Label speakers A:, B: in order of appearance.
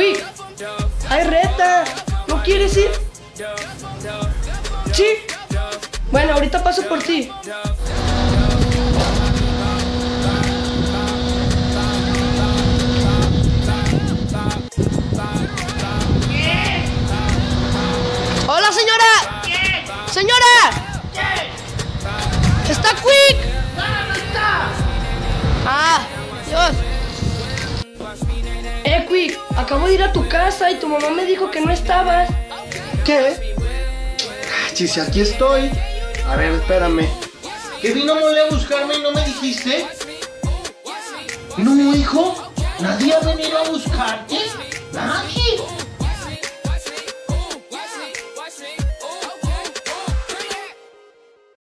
A: Quick, hay reta. ¿No quieres ir? Sí. Bueno, ahorita paso por ti. Hola, señora. Señora. ¿Está Quick? Ah, Dios. Acabo de ir a tu casa y tu mamá me dijo que no estabas.
B: ¿Qué? Ah, Si aquí estoy. A ver, espérame. ¿Que vino mole a buscarme y no me dijiste? No, hijo. Nadie ha venido a buscarte. Nadie.